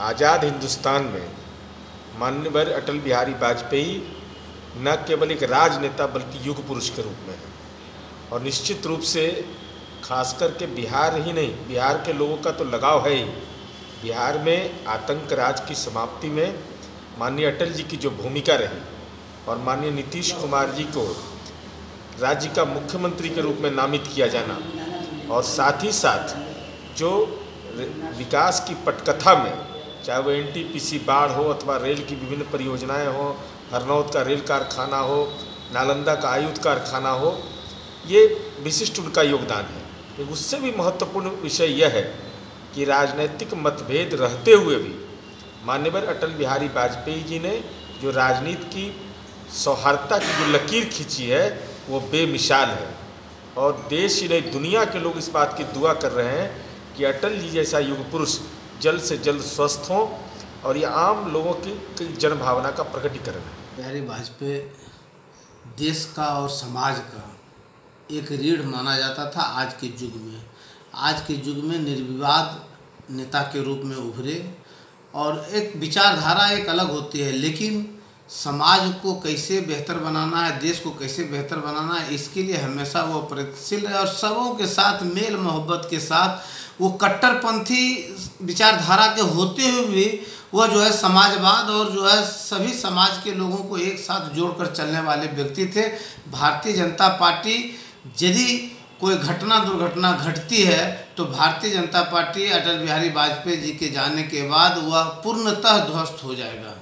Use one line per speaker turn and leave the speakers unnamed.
आज़ाद हिंदुस्तान में मान्यवर अटल बिहारी वाजपेयी न केवल एक राजनेता, बल्कि युग पुरुष के रूप में है। और निश्चित रूप से खास करके बिहार ही नहीं, बिहार के लोगों का तो लगाव है ही। बिहार में आतंक राज की समाप्ति में माननीय अटल जी की जो भूमिका रही, और माननीय नीतीश कुमार जी को राज्य का मुख्यमंत्री के रूप में नामित किया जाना, और साथ ही साथ जो विकास की पटकथा में चाहे वो एनटीपीसी बाढ़ हो अथवा रेल की विभिन्न परियोजनाएँ हो, हरनौत का रेल कारखाना हो, नालंदा का आयुध कारखाना हो, ये विशिष्ट उनका योगदान है। उससे भी महत्वपूर्ण विषय यह है कि राजनैतिक मतभेद रहते हुए भी मान्यवर अटल बिहारी वाजपेयी जी ने जो राजनीति की सौहार्दता की जो लकीर खींची है, वो बेमिसाल है। और देश ही नहीं, दुनिया के लोग इस बात की दुआ कर रहे हैं कि अटल जी जैसा युग पुरुष जल्द से जल्द स्वस्थ हों और ये आम लोगों की जन भावना का प्रकटीकरण है।
बिहारी वाजपेयी, देश का और समाज का एक रीढ़ माना जाता था आज के युग में। आज के युग में निर्विवाद नेता के रूप में उभरे और एक विचारधारा एक अलग होती है, लेकिन समाज को कैसे बेहतर बनाना है, देश को कैसे बेहतर बनाना है, इसके लिए हमेशा वो प्रयत्नशील है और सबों के साथ, मेल मोहब्बत के साथ वो कट्टरपंथी विचारधारा के होते हुए भी वह जो है समाजवाद और जो है सभी समाज के लोगों को एक साथ जोड़कर चलने वाले व्यक्ति थे। भारतीय जनता पार्टी, यदि कोई घटना दुर्घटना घटती है तो भारतीय जनता पार्टी, अटल बिहारी वाजपेयी जी के जाने के बाद वह पूर्णतः ध्वस्त हो जाएगा।